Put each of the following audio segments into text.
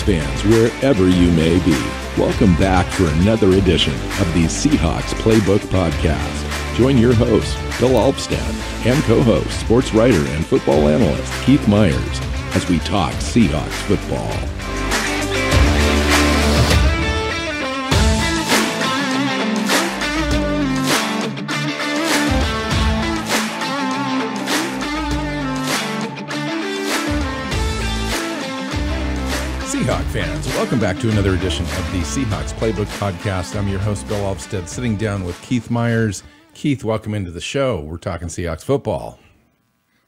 Seahawks fans, wherever you may be, welcome back for another edition of the Seahawks Playbook Podcast. Join your host, Bill Alvstad, and co-host, sports writer and football analyst Keith Myers, as we talk Seahawks football. Fans, welcome back to another edition of the Seahawks Playbook Podcast. I'm your host, Bill Alvstad, sitting down with Keith Myers. Keith, welcome into the show. We're talking Seahawks football.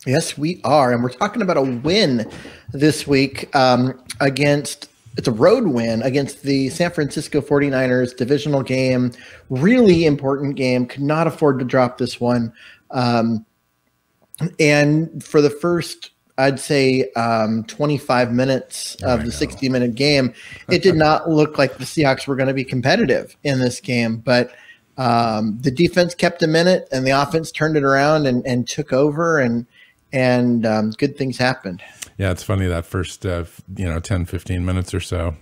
Yes, we are. And we're talking about a win this week um, against, it's a road win against the San Francisco 49ers divisional game. Really important game. Could not afford to drop this one. Um, and for the first I'd say um, 25 minutes of the 60 minute game, it did not look like the Seahawks were going to be competitive in this game. But um, the defense kept a minute, and the offense turned it around and, and took over, and and um, good things happened. Yeah, it's funny that first uh, you know 10, 15 minutes or so,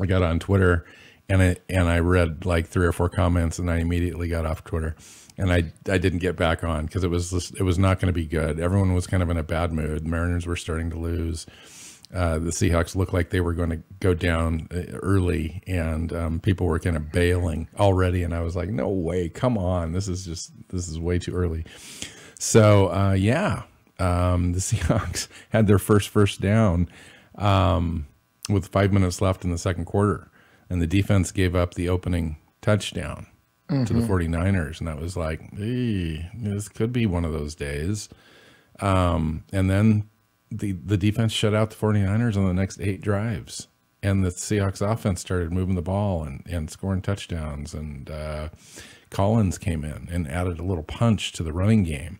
I got on Twitter and I and I read like three or four comments, and I immediately got off Twitter and I I didn't get back on because it was it was not going to be good. Everyone was kind of in a bad mood. Mariners were starting to lose. Uh, the Seahawks looked like they were going to go down uh, early, and um, people were kind of bailing already. And I was like, "No way! Come on! This is just this is way too early." So uh, yeah, um, the Seahawks had their first first down um, with five minutes left in the second quarter, and the defense gave up the opening touchdown mm-hmm. to the 49ers. Mm-hmm. And that was like, hey, this could be one of those days. Um, and then the, the defense shut out the 49ers on the next eight drives. And the Seahawks offense started moving the ball and, and scoring touchdowns. And uh, Collins came in and added a little punch to the running game.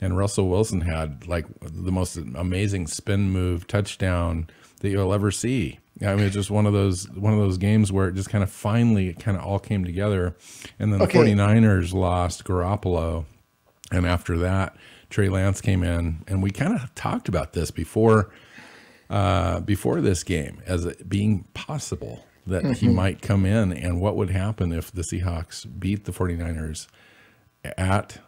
And Russell Wilson had like the most amazing spin move touchdown that you'll ever see. I mean, it's just one of those one of those games where it just kind of finally it kind of all came together. And then okay. the 49ers lost Garoppolo. And after that, Trey Lance came in and we kind of talked about this before uh, before this game as it being possible that mm-hmm. he might come in and what would happen if the Seahawks beat the 49ers at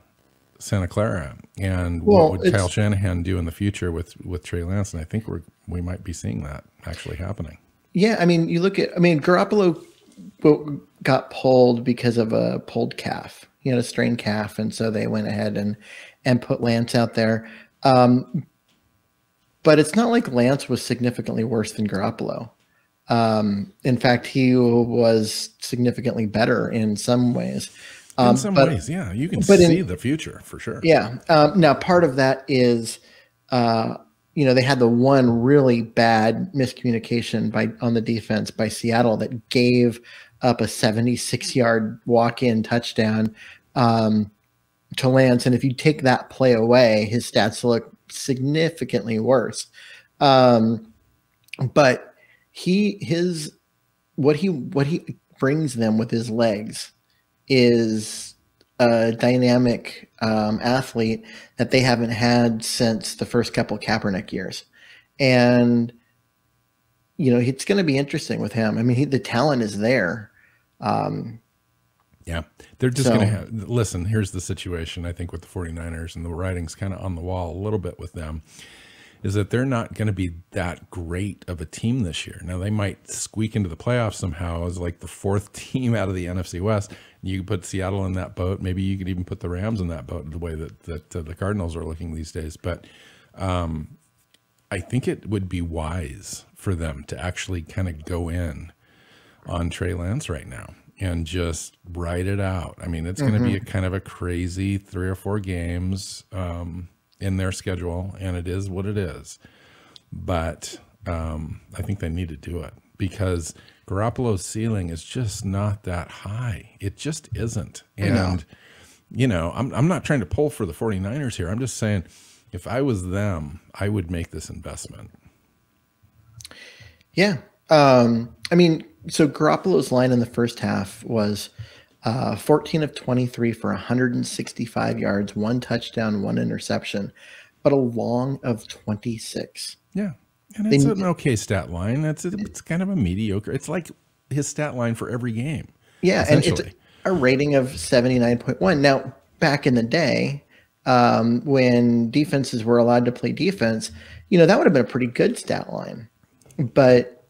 Santa Clara and well, what would Kyle Shanahan do in the future with with Trey Lance and I think we're we might be seeing that actually happening. Yeah, I mean, you look at, I mean, Garoppolo got pulled because of a pulled calf. He had a strained calf, and so they went ahead and and put Lance out there. Um, but it's not like Lance was significantly worse than Garoppolo. Um, in fact, he was significantly better in some ways. Um, in some but, ways, yeah, you can see in, the future for sure. Yeah. Um, now, part of that is uh, you know, they had the one really bad miscommunication by on the defense by Seattle that gave up a 76 yard walk in touchdown um, to Lance. And if you take that play away, his stats look significantly worse. Um, but he, his, what he, what he brings them with his legs is a dynamic um, athlete that they haven't had since the first couple Kaepernick years. And, you know, it's going to be interesting with him. I mean, he, the talent is there. Um, yeah. They're just so, going to have, listen, here's the situation, I think, with the 49ers, and the writing's kind of on the wall a little bit with them is that they're not going to be that great of a team this year. Now they might squeak into the playoffs somehow as like the fourth team out of the NFC West. You could put Seattle in that boat. Maybe you could even put the Rams in that boat the way that that uh, the Cardinals are looking these days. But um, I think it would be wise for them to actually kind of go in on Trey Lance right now and just write it out. I mean, it's mm-hmm. going to be a kind of a crazy three or four games. Um, in their schedule, and it is what it is. But um, I think they need to do it because Garoppolo's ceiling is just not that high. It just isn't. And, you know, I'm, I'm not trying to pull for the 49ers here. I'm just saying if I was them, I would make this investment. Yeah. Um, I mean, so Garoppolo's line in the first half was uh, 14 of 23 for 165 yards, one touchdown, one interception, but a long of 26. Yeah. And it's an okay stat line. It's it's kind of a mediocre. It's like his stat line for every game. Yeah, and it's a rating of seventy nine point one. Now, back in the day, um, when defenses were allowed to play defense, you know that would have been a pretty good stat line, but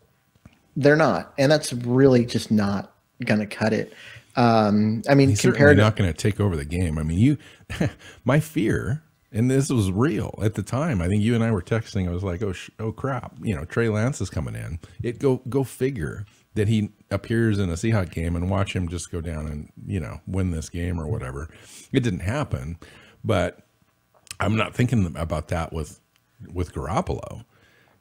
they're not, and that's really just not going to cut it. Um, I mean, He's compared not going to take over the game. I mean, you, my fear, and this was real at the time. I think you and I were texting. I was like, oh, sh- oh crap, you know, Trey Lance is coming in. It go go figure that he appears in a Seahawk game and watch him just go down and you know win this game or whatever. It didn't happen, but I'm not thinking about that with with Garoppolo.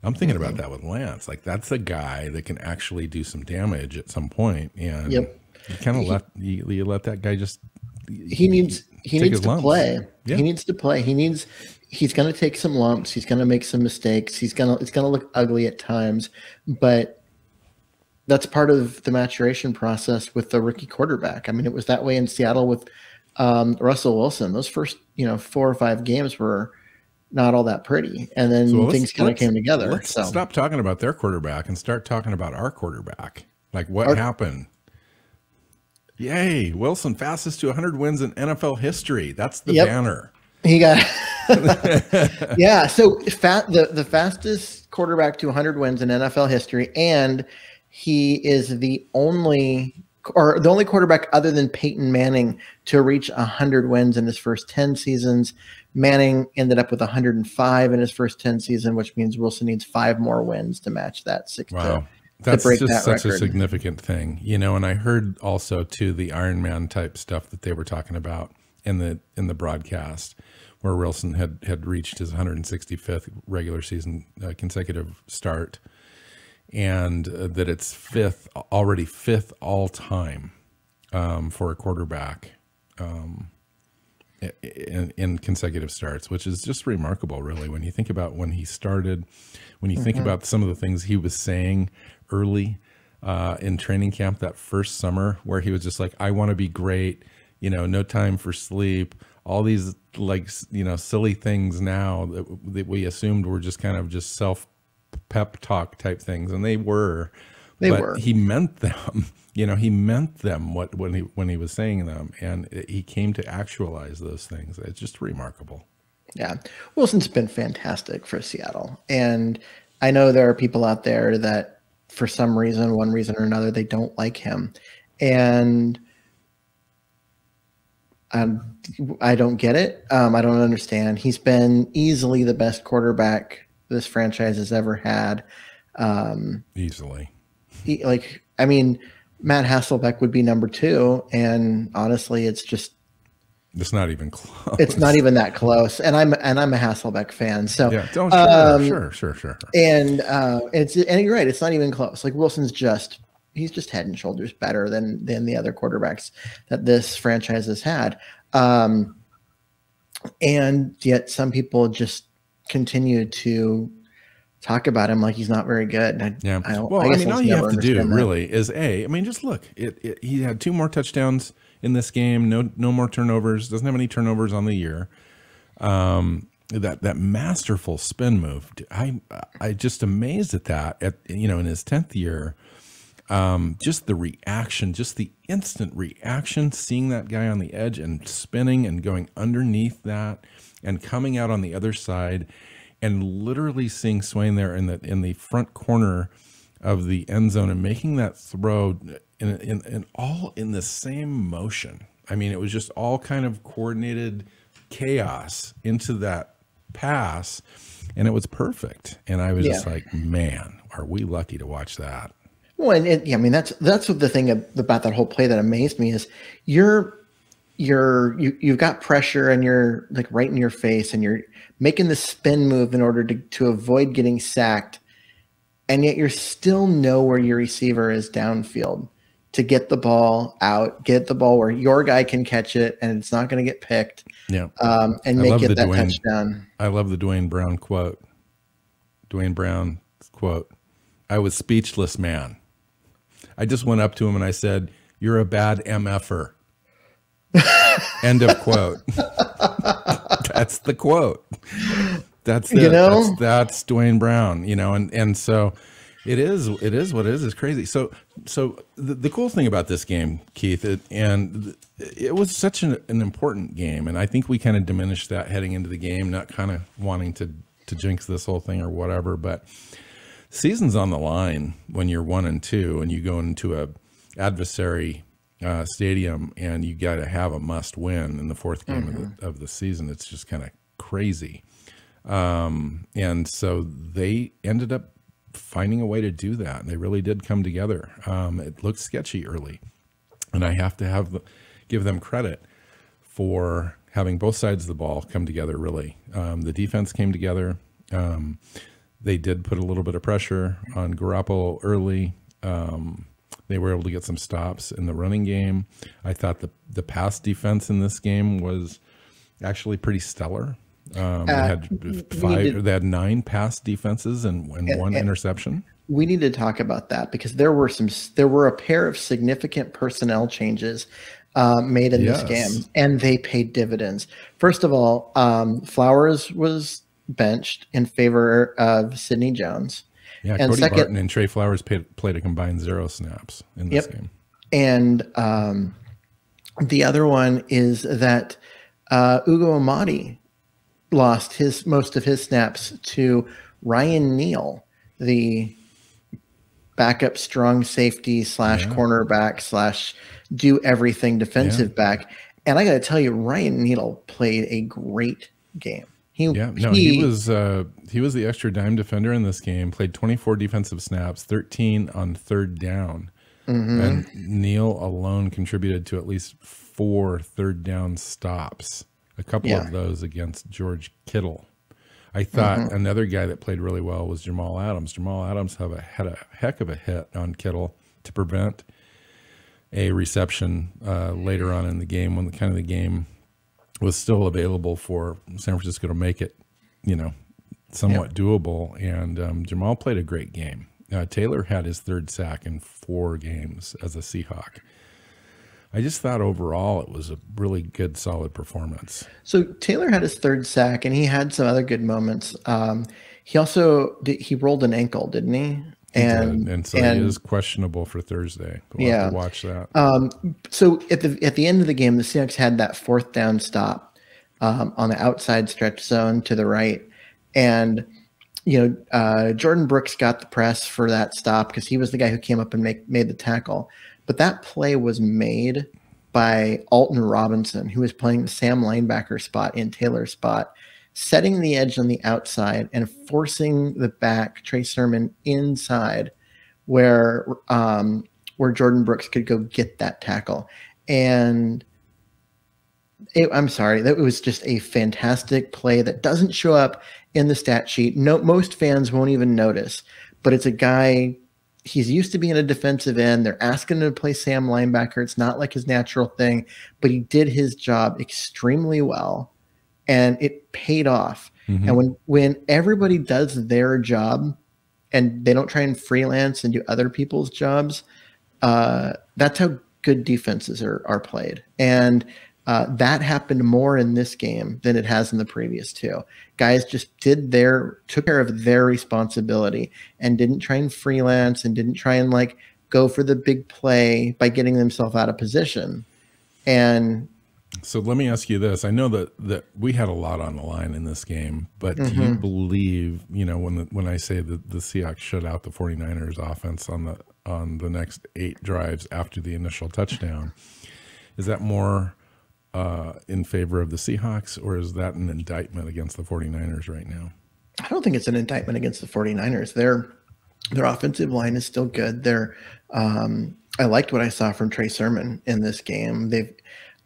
I'm thinking mm-hmm. about that with Lance. Like that's a guy that can actually do some damage at some point, and yep. You kind of let you, you, let that guy just. He needs he needs to lumps. play. Yeah. He needs to play. He needs. He's going to take some lumps. He's going to make some mistakes. He's going to. It's going to look ugly at times, but that's part of the maturation process with the rookie quarterback. I mean, it was that way in Seattle with um, Russell Wilson. Those first, you know, four or five games were not all that pretty. And then so things kind of came together. Let's so. stop talking about their quarterback and start talking about our quarterback. Like what our, happened? Yay, Wilson fastest to 100 wins in NFL history. That's the yep. banner. He got Yeah, so fat the the fastest quarterback to 100 wins in NFL history and he is the only or the only quarterback other than Peyton Manning to reach 100 wins in his first 10 seasons. Manning ended up with 105 in his first 10 season, which means Wilson needs five more wins to match that six. Wow. That's just that such record. a significant thing, you know. And I heard also too the Iron Man type stuff that they were talking about in the in the broadcast, where Wilson had had reached his 165th regular season uh, consecutive start and uh, that it's fifth already fifth all time um, for a quarterback um, in, in, consecutive starts, which is just remarkable, really. When you think about when he started, when you mm-hmm. think about some of the things he was saying early uh, in training camp that first summer, where he was just like, "I want to be great," you know, no time for sleep. All these like you know silly things now that, that we assumed were just kind of just self pep talk type things, and they were. They but were. He meant them. You know, he meant them what when he when he was saying them, and he came to actualize those things. It's just remarkable. Yeah, Wilson's been fantastic for Seattle, and I know there are people out there that, for some reason, one reason or another, they don't like him, and um, I don't get it. Um, I don't understand. He's been easily the best quarterback this franchise has ever had. Um, Easily. He, like, I mean, Matt Hasselbeck would be number two, and honestly, it's just it's not even close. It's not even that close. And I'm and I'm a Hasselbeck fan. So yeah, don't sure, um, sure, sure, sure. And uh, it's and you're right. It's not even close. Like Wilson's just he's just head and shoulders better than than the other quarterbacks that this franchise has had. Um, and yet some people just continue to talk about him like he's not very good. I, yeah. I, well, I, I mean, all you have to do that. really is a. I mean, just look. It, it, he had two more touchdowns in this game. No, no more turnovers. Doesn't have any turnovers on the year. Um, that that masterful spin move. I I just amazed at that. At you know, in his tenth year, um, just the reaction, just the instant reaction, seeing that guy on the edge and spinning and going underneath that and coming out on the other side and literally seeing Swain there in the in the front corner of the end zone and making that throw in, in, in all in the same motion. I mean, it was just all kind of coordinated chaos into that pass, and it was perfect. And I was yeah. just like, man, are we lucky to watch that? Well, and it, yeah, I mean, that's that's the thing about that whole play that amazed me is you're you're you, you've got pressure and you're like right in your face and you're making the spin move in order to, to avoid getting sacked and yet you're still know where your receiver is downfield to get the ball out get the ball where your guy can catch it and it's not going to get picked yeah. um, and make it that touchdown. I love the duane brown quote. Duane brown quote. I was speechless man. I just went up to him and i said you're a bad mf'er End of quote. That's the quote. That's You know? that's, that's Duane Brown. You know, and and so it is. It is what it is. It's crazy. So so the, the cool thing about this game, Keith, it, and it was such an, an important game, and I think we kind of diminished that heading into the game, not kind of wanting to to jinx this whole thing or whatever, but season's on the line when you're one and two and you go into a adversary uh, stadium and you got to have a must win in the fourth game Mm-hmm. of, the, of the season. It's just kind of crazy. Um, and so they ended up finding a way to do that. And they really did come together. Um, it looked sketchy early, and I have to have the, give them credit for having both sides of the ball come together. Really, um, the defense came together. Um, they did put a little bit of pressure on Garoppolo early. Um, they were able to get some stops in the running game. I thought the the pass defense in this game was actually pretty stellar. Um, they Uh, had five. did- They had nine pass defenses and, and, And- one and- interception. we need to talk about that because there were some there were a pair of significant personnel changes uh, made in Yes. this game and they paid dividends first of all um, flowers was benched in favor of sidney jones Yeah, and Cody second- Barton and Tre Flowers paid, played a combined zero snaps in this Yep. game. and um, the other one is that uh, ugo amadi lost his most of his snaps to ryan neal the backup strong safety slash cornerback slash do everything defensive back. And I got to tell you, Ryan Neal played a great game. He, Yeah, no, he, was uh, he was the extra dime defender in this game. Played 24 defensive snaps, 13 on third down, Mm-hmm. and Neal alone contributed to at least four third down stops. A couple Yeah. of those against George Kittle. I thought Mm-hmm. another guy that played really well was Jamal Adams. Jamal Adams have a, had a heck of a hit on Kittle to prevent a reception uh, later on in the game when the kind of the game was still available for San Francisco to make it, you know, somewhat doable. And um, Jamal played a great game. Uh, Taylor had his third sack in four games as a Seahawk. I just thought overall it was a really good, solid performance. So Taylor had his third sack, and he had some other good moments. Um, he also did, he rolled an ankle, didn't he? And and so and- he is questionable for Thursday. We'll Yeah. have to watch that. Um, so at the at the end of the game, the Seahawks had that fourth down stop um, on the outside stretch zone to the right, and you know uh, Jordyn Brooks got the press for that stop because he was the guy who came up and make, made the tackle. But that play was made by Alton Robinson, who was playing the Sam linebacker spot in Taylor's spot, setting the edge on the outside and forcing the back Trey Sermon inside where um, where Jordyn Brooks could go get that tackle. And it, I'm sorry, that was just a fantastic play that doesn't show up in the stat sheet. No, most fans won't even notice, but it's a guy. He's used to being a defensive end. They're asking him to play Sam linebacker. It's not like his natural thing, but he did his job extremely well, and it paid off. Mhm. And when when everybody does their job, and they don't try and freelance and do other people's jobs, uh, that's how good defenses are are played. And uh, that happened more in this game than it has in the previous two. Guys just did their took care of their responsibility and didn't try and freelance and didn't try and like go for the big play by getting themselves out of position. And So let me ask you this. I know that, that we had a lot on the line in this game, but do you believe, you know, when the, when I say that the Seahawks shut out the 49ers offense on the on the next eight drives after the initial touchdown, is that more uh, in favor of the Seahawks or is that an indictment against the 49ers right now? I don't think it's an indictment against the 49ers. Their their offensive line is still good. They're um, I liked what I saw from Trey Sermon in this game. They've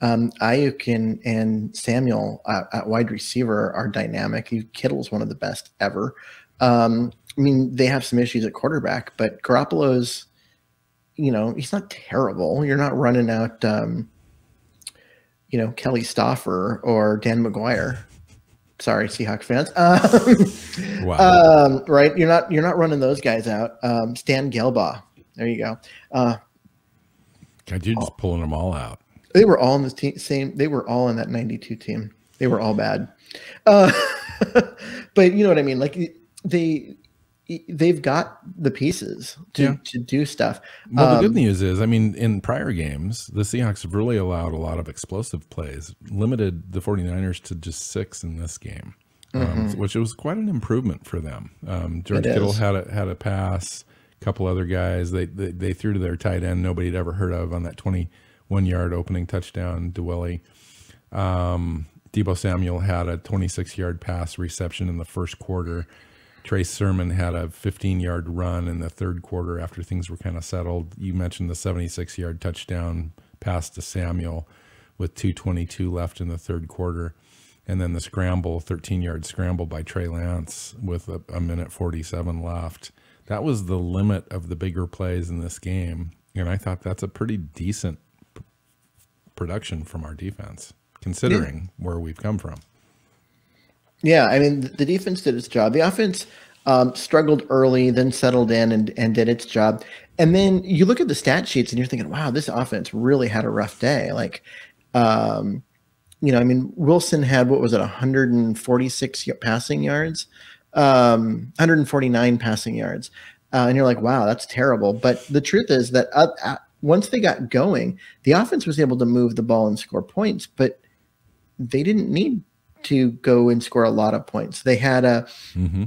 um, Aiyuk and, and Samuel uh, at wide receiver are dynamic. Kittle's one of the best ever. Um, I mean, they have some issues at quarterback, but Garoppolo's, you know, he's not terrible. You're not running out, um, you know, Kelly Stouffer or Dan McGwire. Sorry, Seahawks fans. Um, Wow. um, right? You're not you're not running those guys out. Um, Stan Gelbaugh. There you go. Uh, God, you're just pulling them all out. They were all in the team, same. They were all in that '92 team. They were all bad. Uh, but you know what I mean. Like they they've got the pieces to, yeah. to do stuff. Well, um, the good um, news is, I mean, in prior games, the Seahawks have really allowed a lot of explosive plays, limited the 49ers to just six in this game, um, mm-hmm. which was quite an improvement for them. Um, George it Kittle is. had a, had a pass, a couple other guys. They, they, they threw to their tight end, nobody had ever heard of on that 21 yard opening touchdown, Dwelley. Um, Deebo Samuel had a 26 yard pass reception in the first quarter. Trey Sermon had a 15 yard run in the third quarter after things were kind of settled. You mentioned the 76 yard touchdown pass to Samuel with 222 left in the third quarter. And then the scramble, 13 yard scramble by Trey Lance with a, a minute 47 left. That was the limit of the bigger plays in this game. And I thought that's a pretty decent production from our defense, considering yeah. where we've come from. Yeah, I mean the defense did its job. The offense um, struggled early, then settled in and, and did its job. And then you look at the stat sheets and you're thinking, wow, this offense really had a rough day. Like, um, you know, I mean, Wilson had what was it, 146 passing yards, um, 149 passing yards, uh, and you're like, wow, that's terrible. But the truth is that uh, once they got going, the offense was able to move the ball and score points, but they didn't need to go and score a lot of points. They had a, mm-hmm.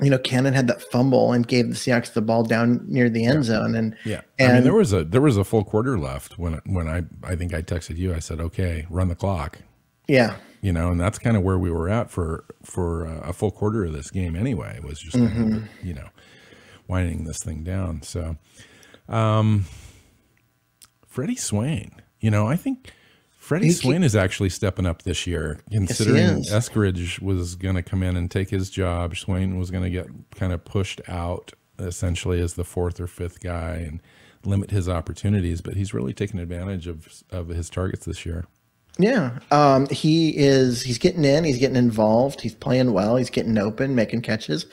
you know, Cannon had that fumble and gave the Seahawks the ball down near the end yeah. zone, and yeah, and I mean, there was a there was a full quarter left when when I I think I texted you. I said, okay, run the clock. Yeah, you know, and that's kind of where we were at for for a full quarter of this game. Anyway, was just mm-hmm. of, you know winding this thing down. So, um, Freddie Swain, you know, I think Freddie Swain is actually stepping up this year, considering yes, Eskridge was going to come in and take his job. Swain was going to get kind of pushed out essentially as the fourth or fifth guy and limit his opportunities, but he's really taken advantage of of his targets this year. Yeah, um, he is. He's getting in. He's getting involved. He's playing well. He's getting open, making catches.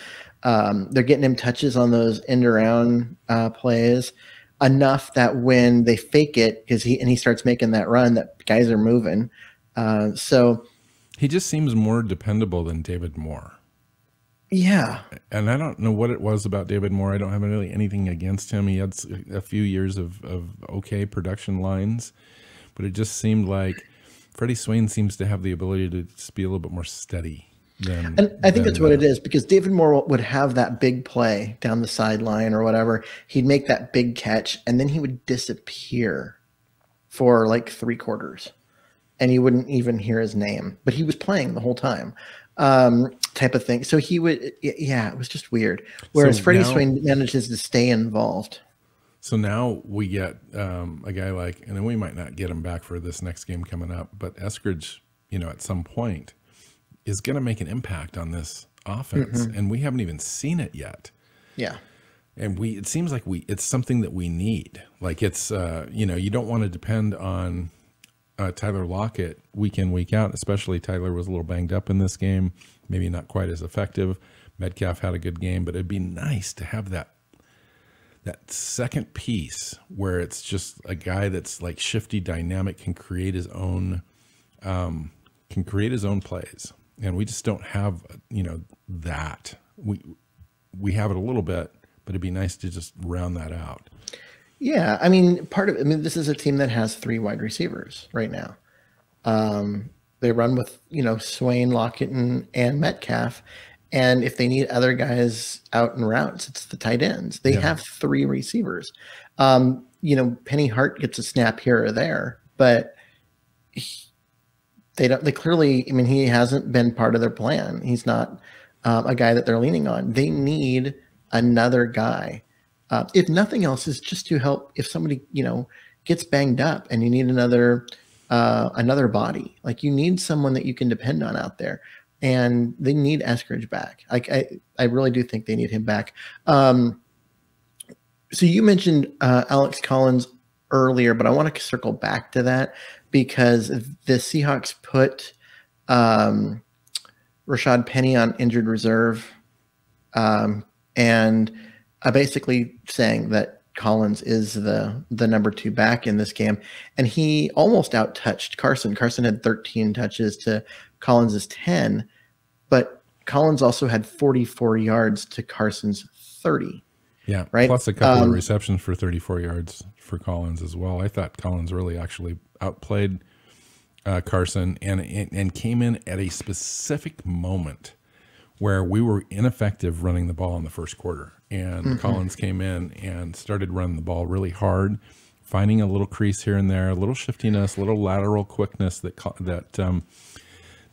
Um, they're getting him touches on those end around uh, plays enough that when they fake it because he and he starts making that run that guys are moving. Uh, so he just seems more dependable than david moore. Yeah. And i don't know what it was about david moore. I don't have really anything against him. He had a few years of, of okay production lines but it just seemed like freddie swain seems to have the ability to just be a little bit more steady than, and I think that's what it is because David Moore would have that big play down the sideline or whatever. He'd make that big catch and then he would disappear for like three quarters and you wouldn't even hear his name, but he was playing the whole time. Um, type of thing. So he would, yeah, it was just weird. Whereas so Freddie now, Swain manages to stay involved. So now we get um, a guy like, and then we might not get him back for this next game coming up, but Eskridge, you know, at some point is going to make an impact on this offense, mm-hmm. and we haven't even seen it yet. Yeah. And we, it seems like we, it's something that we need. Like it's, uh, you know, you don't want to depend on uh, Tyler Lockett week in, week out. Especially Tyler was a little banged up in this game, maybe not quite as effective. Metcalf had a good game, but it'd be nice to have that that second piece where it's just a guy that's like shifty, dynamic, can create his own, um, can create his own plays and we just don't have you know that. We we have it a little bit but it'd be nice to just round that out. Yeah i mean part of i mean this is a team that has three wide receivers right now. Um they run with you know swain lockett and, and metcalf and if they need other guys out in routes it's the tight ends. They yeah. have three receivers. Um you know penny hart gets a snap here or there but he, they don't. They clearly. I mean, he hasn't been part of their plan. He's not um, a guy that they're leaning on. They need another guy. Uh, if nothing else, is just to help. If somebody you know gets banged up and you need another uh, another body, like you need someone that you can depend on out there. And they need Eskridge back. Like I, I really do think they need him back. Um, so you mentioned uh, Alex Collins earlier, but I want to circle back to that because the Seahawks put um, Rashaad Penny on injured reserve, um, and uh, basically saying that Collins is the the number two back in this game, and he almost outtouched Carson. Carson had 13 touches to Collins's 10, but Collins also had 44 yards to Carson's 30. Yeah, right. Plus a couple Um, of receptions for 34 yards for Collins as well. I thought Collins really actually outplayed uh, Carson and, and and came in at a specific moment where we were ineffective running the ball in the first quarter, and Collins came in and started running the ball really hard, finding a little crease here and there, a little shiftiness, a little lateral quickness that that. Um,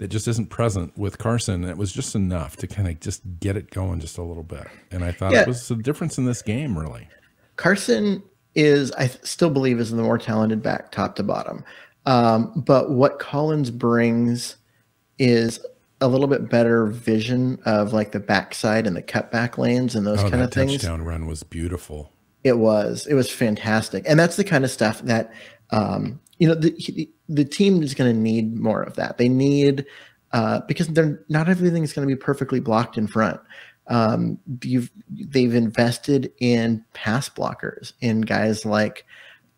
that just isn't present with Carson. It was just enough to kind of just get it going just a little bit. And I thought Yeah. it was the difference in this game, really. Carson is, I still believe, is the more talented back, top to bottom. Um, but what Collins brings is a little bit better vision of like the backside and the cutback lanes and those Oh, kind of things. touchdown run was beautiful. It was. It was fantastic, and that's the kind of stuff that um, you know the he- the team is going to need more of that. They need uh, because they're not everything is going to be perfectly blocked in front. Um, you've they've invested in pass blockers in guys like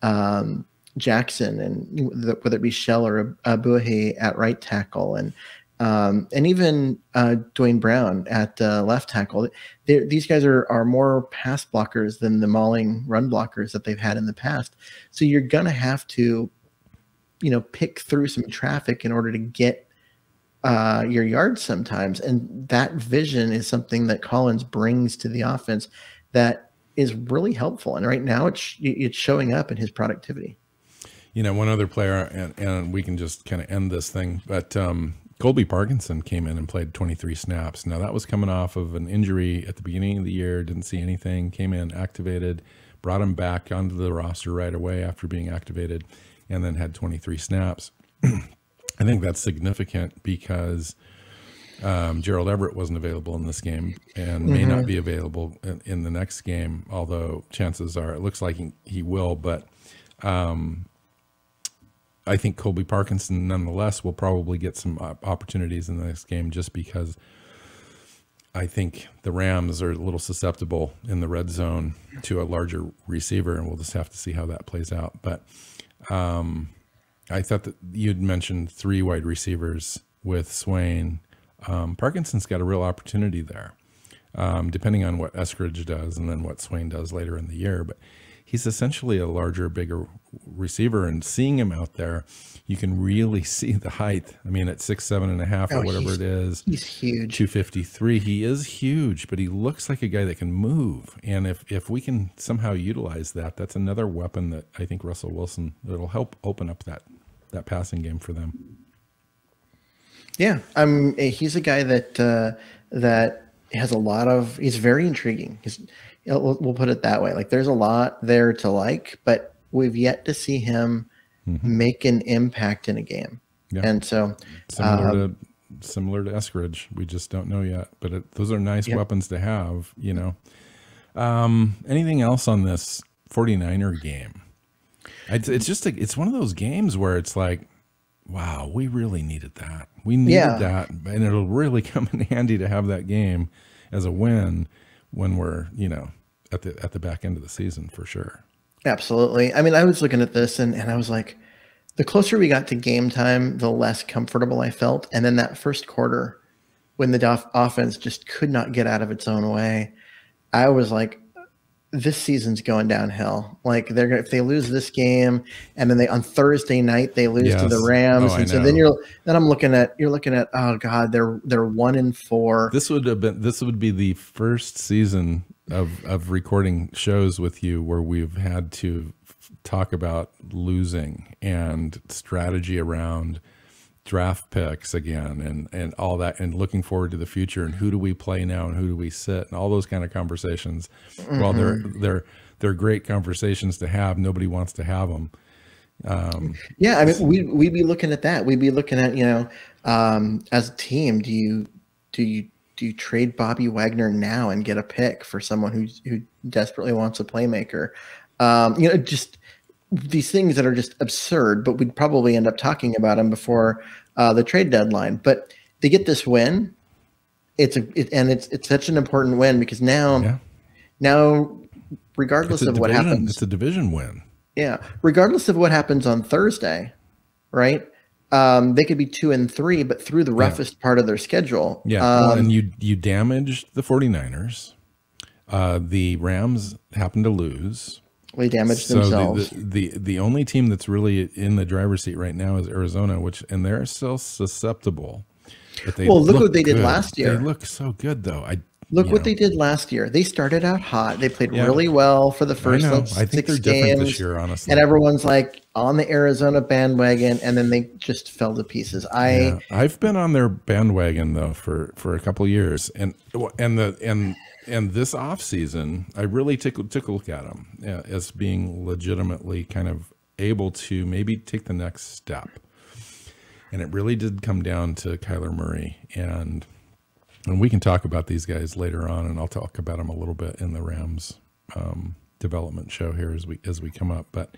um, Jackson and whether it be Shell or Ogbuehi at right tackle and um, and even uh, Duane Brown at uh, left tackle. They're, these guys are are more pass blockers than the mauling run blockers that they've had in the past. So you're gonna have to, you know, pick through some traffic in order to get uh, your yards sometimes, and that vision is something that Collins brings to the offense that is really helpful. And right now, it's it's showing up in his productivity. You know, one other player, and, and we can just kind of end this thing, but um, Colby Parkinson came in and played 23 snaps. Now, that was coming off of an injury at the beginning of the year, didn't see anything, came in, activated, brought him back onto the roster right away after being activated, and then had 23 snaps. I think that's significant because um, Gerald Everett wasn't available in this game and may not be available in, in the next game, although chances are it looks like he, he will. But um, I think Colby Parkinson, nonetheless, will probably get some opportunities in the next game just because I think the Rams are a little susceptible in the red zone to a larger receiver, and we'll just have to see how that plays out. But um, I thought that you'd mentioned three wide receivers with Swain. Um, Parkinson's got a real opportunity there, um, depending on what Eskridge does and then what Swain does later in the year. But he's essentially a larger, bigger receiver, and seeing him out there, you can really see the height. I mean, at six, seven and a half, or Oh, whatever it is, He's huge. 253 he is huge but he looks like a guy that can move and if if we can somehow utilize that that's another weapon that i think russell wilson it'll help open up that that passing game for them Yeah, um, he's a guy that uh, that has a lot of. He's very intriguing. He's, we'll, we'll put it that way. Like there's a lot there to like, but we've yet to see him make an impact in a game. Yeah. And so, similar Um, to similar to eskridge we just don't know yet but it, those are nice Yep. weapons to have you know um anything else on this 49er game it's, it's just a, it's one of those games where it's like wow we really needed that we needed Yeah. that and it'll really come in handy to have that game as a win when we're you know at the at the back end of the season for sure absolutely. I mean, I was looking at this and, and I was like, the closer we got to game time, the less comfortable I felt. And then that first quarter, when the offense just could not get out of its own way, I was like, this season's going downhill. Like they're gonna if they lose this game, and then they on Thursday night they lose to the Rams, Oh, and so then you're then I'm looking at you're looking at oh god they're they're one in four. This would have been this would be the first season of of recording shows with you where we've had to talk about losing and strategy around draft picks again and and all that and looking forward to the future and who do we play now and who do we sit and all those kind of conversations. While they're they're they're great conversations to have, nobody wants to have them. Yeah, I mean, we we'd be looking at that. We'd be looking at you know, um, as a team, do you do you do you trade Bobby Wagner now and get a pick for someone who who desperately wants a playmaker? Um, you know, just these things that are just absurd. But we'd probably end up talking about them before uh, the trade deadline. But they get this win. It's a it, and it's it's such an important win because now Yeah. now regardless of what happens it's a division win. yeah, regardless of what happens on Thursday, right? um, they could be two and three, but through the roughest part of their schedule. Yeah, well, Um, and you you damaged the 49ers. Uh, the Rams happened to lose. They damaged So the, themselves. the, the the only team that's really in the driver's seat right now is Arizona, which and they're still susceptible. But they Well, look what they did last year. They look so good though. I Look what know, they did last year. They started out hot. They played Yeah. really well for the I first know. like, I think six they're different games, this year, honestly. and everyone's like on the Arizona bandwagon, and then they just fell to pieces. I Yeah, I've been on their bandwagon though for for a couple years, and and the and and this off season, I really took took a look at them as being legitimately kind of able to maybe take the next step, and it really did come down to Kyler Murray and. And we can talk about these guys later on, and I'll talk about them a little bit in the Rams um, development show here as we as we come up. But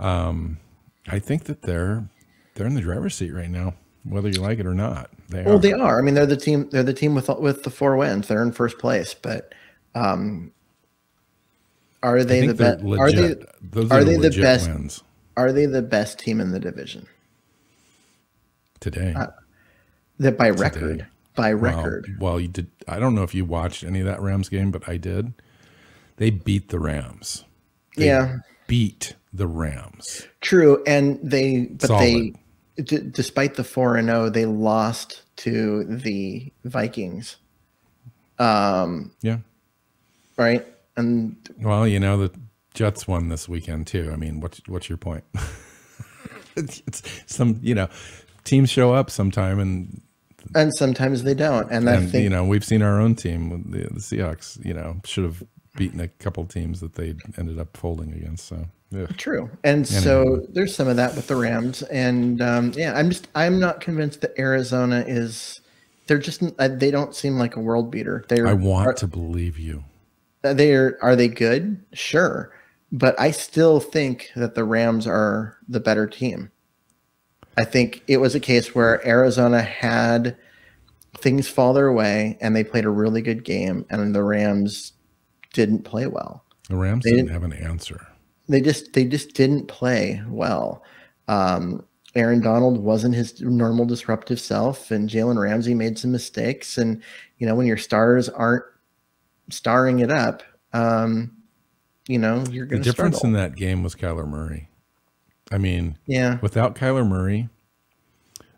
um, I think that they're they're in the driver's seat right now, whether you like it or not. They well, are. they are. I mean, they're the team. They're the team with with the four wins. They're in first place, but um, are they the best? Are they. Those are are, they the best- wins are they the best team in the division? today. That by record, by Well, record. Well, you did. I don't know if you watched any of that Rams game, but I did. They beat the Rams. They yeah, beat the Rams. true. And they, but Solid. they, d- despite the four and zero, they lost to the Vikings. Um, Yeah. right, and Well, you know the Jets won this weekend too. I mean, what's what's your point? it's, some you know teams show up sometime and and sometimes they don't. And, I think you know we've seen our own team the, the Seahawks. You know should have beaten a couple teams that they ended up folding against. So yeah, True, and so there's some of that with the Rams, and um, yeah, I'm just I'm not convinced that Arizona is. They're just uh, they don't seem like a world beater. They're I want are, to believe you. they're are they good? Sure, but I still think that the Rams are the better team. I think it was a case where Arizona had things fall their way, and they played a really good game, and the Rams didn't play well. The Rams They didn't didn't- have an answer. they just they just didn't play well. Um, Aaron Donald wasn't his normal disruptive self, and Jalen Ramsey made some mistakes. And you know when your stars aren't starring it up, um, you know you're going to The difference struggle. in that game was Kyler Murray. I mean, yeah, without Kyler Murray,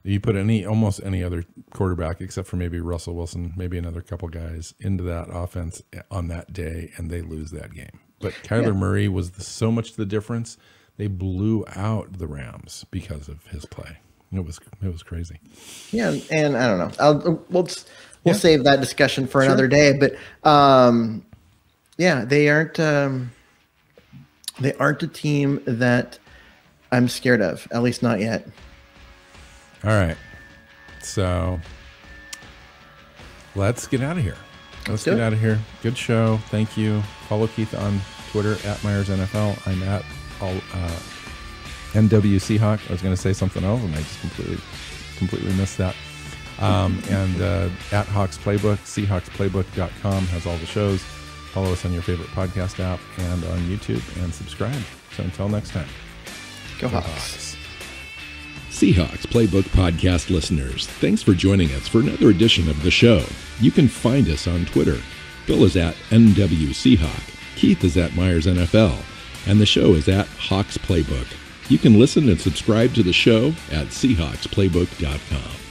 you put any almost any other quarterback except for maybe Russell Wilson, maybe another couple guys into that offense on that day, and they lose that game. But Kyler Murray was the, so much the difference. They blew out the Rams because of his play. It was it was crazy. yeah, and I don't know. I'll, we'll we'll Yeah. save that discussion for another day. But um, yeah, they aren't um, they aren't a team that I'm scared of. At least not yet. All right, so let's get out of here. Let's do get it. out of here. Good show. Thank you. Follow Keith on Twitter at Myers NFL. I'm at all uh, NW Seahawk. I was going to say something else, and I just completely completely missed that. Um, and uh, at Hawks Playbook, SeahawksPlaybook.com has all the shows. Follow us on your favorite podcast app and on YouTube, and subscribe. So until next time, Go go Hawks. Hawks. Seahawks Playbook Podcast listeners, thanks for joining us for another edition of the show. You can find us on Twitter. Bill is at NW Seahawk, Keith is at Myers NFL, and the show is at Hawks Playbook. You can listen and subscribe to the show at SeahawksPlaybook.com.